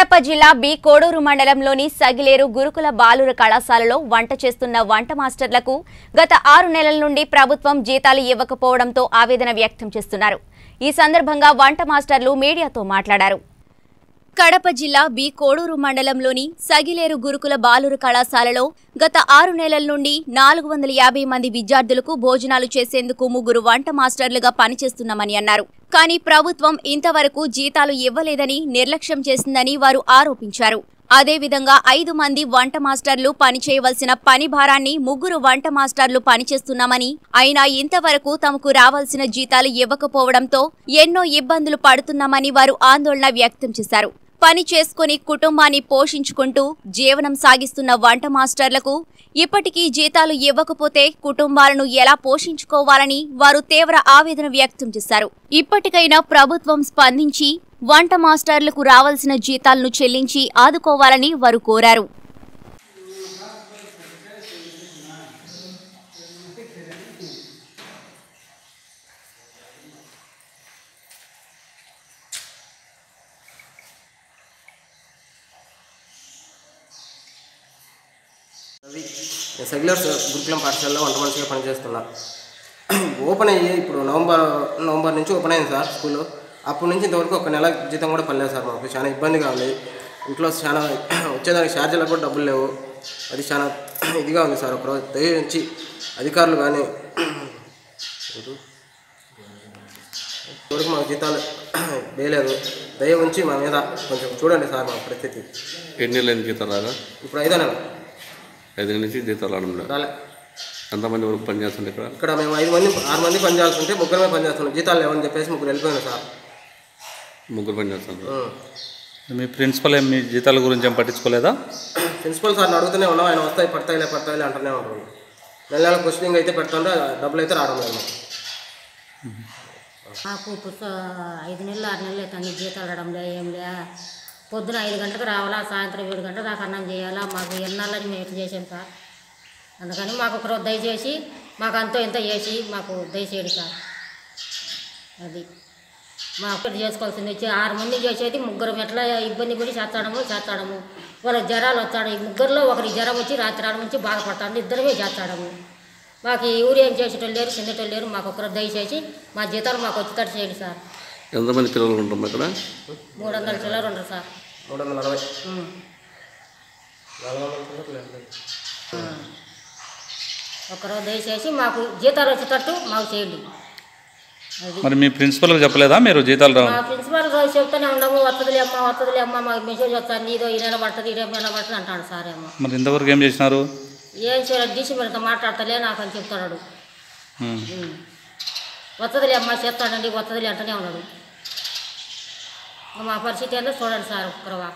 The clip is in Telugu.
కడప జిల్లా బి కోడూరు మండలంలోని సగిలేరు గురుకుల బాలుర కళాశాలలో వంట చేస్తున్న వంట మాస్టర్లకు గత ఆరు నెలల నుండి ప్రభుత్వం జీతాలు ఇవ్వకపోవడంతో ఆవేదన వ్యక్తం చేస్తున్నారు. ఈ సందర్భంగా వంట మాస్టర్లు మీడియాతో మాట్లాడారు. కడప జిల్లా బి కోడూరు మండలంలోని సగిలేరు గురుకుల బాలురు కళాశాలలో గత ఆరు నెలల నుండి నాలుగు వందల యాభై మంది విద్యార్థులకు భోజనాలు చేసేందుకు ముగ్గురు వంట మాస్టర్లుగా పనిచేస్తున్నామని అన్నారు. కానీ ప్రభుత్వం ఇంతవరకు జీతాలు ఇవ్వలేదని నిర్లక్ష్యం చేసిందని వారు ఆరోపించారు. అదేవిధంగా ఐదు మంది వంట మాస్టర్లు పనిచేయవలసిన పని భారాన్ని ముగ్గురు వంట మాస్టర్లు పనిచేస్తున్నామని అయినా ఇంతవరకు తమకు రావాల్సిన జీతాలు ఇవ్వకపోవడంతో ఎన్నో ఇబ్బందులు పడుతున్నామని వారు ఆందోళన వ్యక్తం చేశారు. పని చేసుకుని కుటుంబాన్ని పోషించుకుంటూ జీవనం సాగిస్తున్న వంట మాస్టర్లకు ఇప్పటికీ జీతాలు ఇవ్వకపోతే కుటుంబాలను ఎలా పోషించుకోవాలని వారు తీవ్ర ఆవేదన వ్యక్తం చేశారు. ఇప్పటికైనా ప్రభుత్వం స్పందించి వంట మాస్టర్లకు రావాల్సిన జీతాలను చెల్లించి ఆదుకోవాలని వారు కోరారు రవి నేను సెక్యులర్ గురుకులం పాఠశాలలో వంట మనిషిగా పనిచేస్తున్నా ఓపెన్ అయ్యి ఇప్పుడు నవంబర్ నవంబర్ నుంచి ఓపెన్ అయింది సార్ స్కూల్. అప్పటి నుంచి ఇంతవరకు ఒక నెల జీతం కూడా పడలేదు సార్ మాకు. చాలా ఇబ్బందిగా ఉంది ఇంట్లో చాలా వచ్చేదానికి ఛార్జీలకు కూడా డబ్బులు లేవు. అది చాలా ఇదిగా ఉంది సార్ ఒకరోజు. దయించి అధికారులు కానీ ఇంతవరకు మాకు జీతాలు వేయలేదు. దయ ఉంచి మా మీద కొంచెం చూడండి సార్ మా పరిస్థితి. ఎన్ని నెలలు జీతాలు రాగా? ఇప్పుడు ఐదో నెల. ఐదు నుంచి జీతాలు రావడం లేదు రాలే. ఎంతమంది వరకు పనిచేస్తుంది ఇక్కడ? ఇక్కడ మేము ఐదు మంది ఆరు మంది పని చేయాల్సి ఉంటే ముగ్గురమే పని చేస్తున్నాం. జీతాలు లేవని చెప్పేసి ముగ్గురు వెళ్ళిపోయాను సార్. ముగ్గురు పనిచేస్తున్నారు ఉం. మీ ప్రిన్సిపల్ ఏం మీ జీతాల గురించి ఏం పట్టించుకోలేదా? ప్రిన్సిపల్ సార్ని అడుగుతూనే ఉన్నాం. ఆయన వస్తాయి పడతాయిలే పడతాయిలే అంటూనే ఉంటారు నెల నెల క్వశ్చనింగ్ అయితే పెడుతుంటే డబ్బులు అయితే రావడం లేదు పుస్త ఐదు నెలలు ఆరు నెలలు అవుతుంది జీతాలు రావడంలే ఏం లే. పొద్దున ఐదు గంటలకు రావాలా సాయంత్రం ఏడు గంటల దాకా అన్నం చేయాలా? మాకు ఎన్నాళ్ళని మేము ఎట్లా చేసాం సార్? అందుకని మాకు ఒకరు దయచేసి మాకు అంతో ఇంత చేసి మాకు దయచేయండి సార్. అది. మా ఒక్కటి చేసుకోవాల్సింది. వచ్చి ఆరు మంది చేసేది ముగ్గురం. ఎట్లా ఇబ్బంది పడి చేస్తాడము చేస్తాడము. వాళ్ళకి జ్వరాలు వచ్చాడు ఈ ముగ్గురులో ఒకరికి జ్వరం వచ్చి రాత్రి ఆడ నుంచి బాధపడతాడు. ఇద్దరమే చేస్తాడము. మాకు ఊరేం చేసేటోళ్ళు లేరు చిన్నటోళ్ళు లేరు. మాకు ఒకరు దయచేసి మా జీతాలు మాకు వచ్చేటట్టు చేయండి సార్. ఎంతమంది పిల్లలు ఉంటాం ఇక్కడ మూడు వందల చిల్లర ఉండరు సార్. మూడు వందల అరవై. ఒకరోజు దయచేసి మాకు జీతాలు వచ్చేటట్టు మాకు చేయండి. మరి మీ ప్రిన్సిపల్కి చెప్పలేదా మీరు జీతాలు రా మా ప్రిన్సిపాల్ రోజు చెప్తూనే ఉండము వస్తుందిలే అమ్మ వస్తుందిలే అమ్మ మాకు మెసేజ్ వస్తుంది ఇదో ఈ నెల పడుతుంది ఈ నెల పడుతుంది అంటాడు సార్ ఏమో. మరి ఇంతవరకు ఏం చేసినారు? ఏం చేయలేదు డీసీ మీరతో మాట్లాడతలే నాకు అని చెప్తున్నాడు. ఉం. వస్తుందిలే అమ్మ చేస్తాడండి వస్తుందిలే అంటూనే ఉన్నాడు. మా పరిస్థితి ఏందో చూడండి సార్ ఒక్కరవా